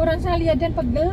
orang saya lihat dan pegel